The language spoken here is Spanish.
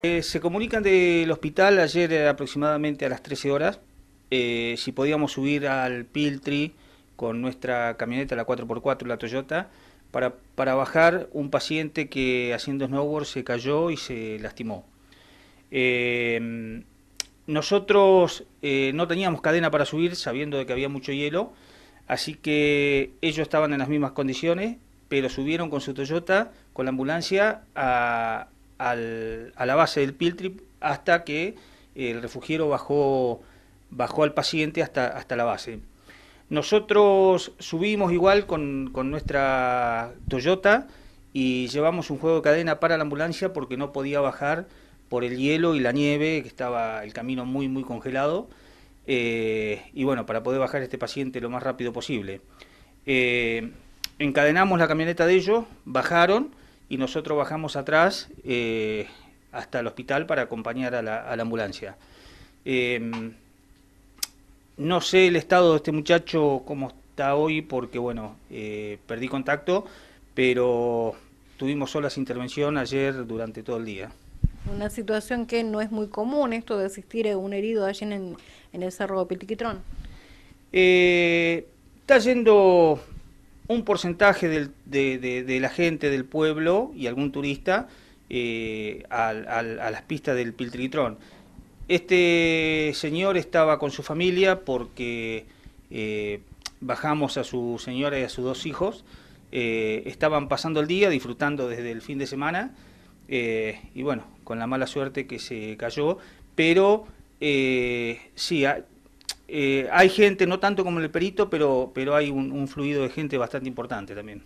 Eh, se comunican del hospital ayer eh, aproximadamente a las 13 horas eh, si podíamos subir al Piltri con nuestra camioneta, la 4x4, la Toyota, para, para bajar un paciente que haciendo snowboard se cayó y se lastimó. nosotros no teníamos cadena para subir sabiendo de que había mucho hielo, así que ellos estaban en las mismas condiciones, pero subieron con su Toyota, con la ambulancia, a, a la base del Piltrip hasta que el refugiero bajó, bajó al paciente hasta, hasta la base. Nosotros subimos igual con, nuestra Toyota y llevamos un juego de cadena para la ambulancia porque no podía bajar por el hielo y la nieve, que estaba el camino muy, muy congelado. Eh, y bueno, para poder bajar este paciente lo más rápido posible. Eh, encadenamos la camioneta de ellos, bajaron y nosotros bajamos atrás eh, hasta el hospital para acompañar a la, ambulancia. Em, no sé el estado de este muchacho cómo está hoy porque bueno, eh, perdí contacto, pero tuvimos solas intervención ayer durante todo el día. Una situación que no es muy común esto de asistir a un herido allí en, el Cerro Pitiquitrón. Eh, está yendo un porcentaje de, la gente del pueblo y algún turista eh, a, las pistas del Piltritrón. Este señor estaba con su familia porque eh, bajamos a su señora y a sus dos hijos. Eh, estaban pasando el día, disfrutando desde el fin de semana, y bueno, con la mala suerte que se cayó, pero sí, eh, hay gente, no tanto como el perito, pero, pero hay un, un fluido de gente bastante importante también.